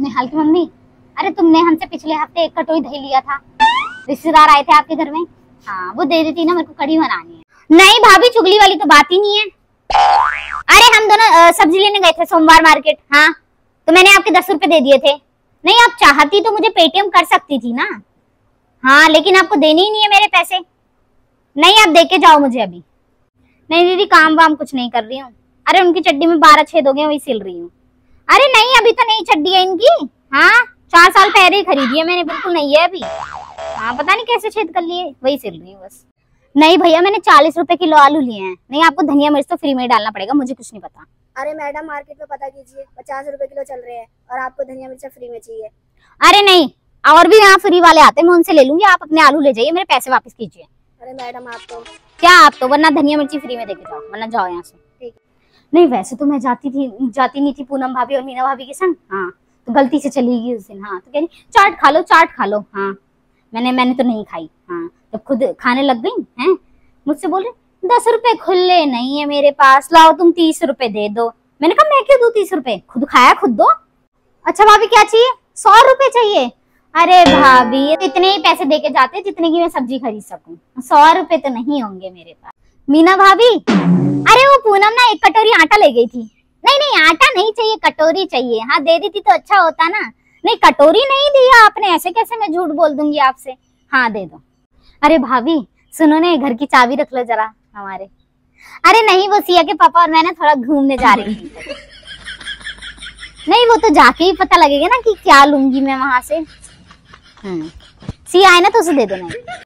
निहाल की मम्मी? अरे तुमने हमसे पिछले हफ़्ते एक कटोरी दही लिया था। रिश्तेदार आए थे आपके घर में? हाँ वो दे देती ना, मेरे को कड़ी बनानी है। नहीं भाभी, चुगली वाली तो बात ही नहीं है। अरे हम दोनों सब्ज़ी लेने गए थे सोमवार मार्केट। हाँ तो मैंने आपके दस रुपए दे दिए थे। नहीं, आप चाहती तो मुझे पेटीएम कर सकती थी ना। हाँ लेकिन आपको देने ही नहीं है मेरे पैसे। नहीं, आप दे के जाओ मुझे अभी। नहीं, दीदी, काम वाम कुछ नहीं कर रही हूँ। अरे उनकी चड्डी में बारह छेद हो गए वही सिल रही हूँ। अरे नहीं अभी तो नहीं चड्डी है इनकी। हाँ चार साल पहले ही खरीदी है मैंने बिल्कुल नहीं है अभी। हाँ पता नहीं कैसे छेद कर लिए वही सिल रही हूँ बस। नहीं भैया मैंने चालीस रुपए किलो आलू लिए हैं। नहीं आपको धनिया मिर्च तो फ्री में डालना पड़ेगा मुझे कुछ नहीं पता। अरे मैडम मार्केट में पता कीजिए पचास रुपए किलो चल रहे हैं और आपको धनिया मिर्चा फ्री में चाहिए। अरे नहीं और भी यहाँ फ्री वाले आते हैं मैं उनसे ले लूँगी आप अपने आलू ले जाइए मेरे पैसे वापस कीजिए। अरे मैडम आप तो क्या आप तो वरना धनिया मिर्ची फ्री में देके जाओ वरना जाओ यहाँ से। नहीं, वैसे तो मैं जाती थी, जाती नहीं थी पूनम भाभी और मीना भाभी के संग। हाँ तो गलती से चली गई उस दिन। हाँ तो कह रही, चाट खा लो, चाट खा लो। हाँ मैंने मैंने तो नहीं खाई। हाँ तो खुद खाने लग गई, हैं, मुझसे बोल रही, दस रुपए खुले नहीं है मेरे पास, लाओ तुम तीस रुपए दे दो। मैंने कहा, मैं क्यों दूँ तीस रुपए? खुद खाया, खुद दो। अच्छा भाभी, क्या चाहिए? सौ रुपए चाहिए? अरे भाभी, इतने ही पैसे देके जाते जितने की मैं सब्ज़ी खरीद सकूँ। सौ रुपए तो नहीं होंगे मेरे पास। मीना भाभी? अरे वो पूनम ना एक कटोरी आटा ले गई थी। नहीं नहीं, आटा नहीं चाहिए, कटोरी चाहिए। हाँ दे देती तो अच्छा होता ना। नहीं, कटोरी नहीं दिया आपने, ऐसे कैसे मैं झूठ बोल दूँगी आपसे? हाँ दे दो। अरे भाभी, सुनो ने घर की चाबी रख लो जरा, हमारे। अरे नहीं, वो सिया के पापा और मैं ना थोड़ा घूमने जा रही थी। नहीं, वो तो जाके ही पता लगेगा ना कि क्या लूँगी मैं वहाँ से। हम्म। आए ना तो उसे दे देना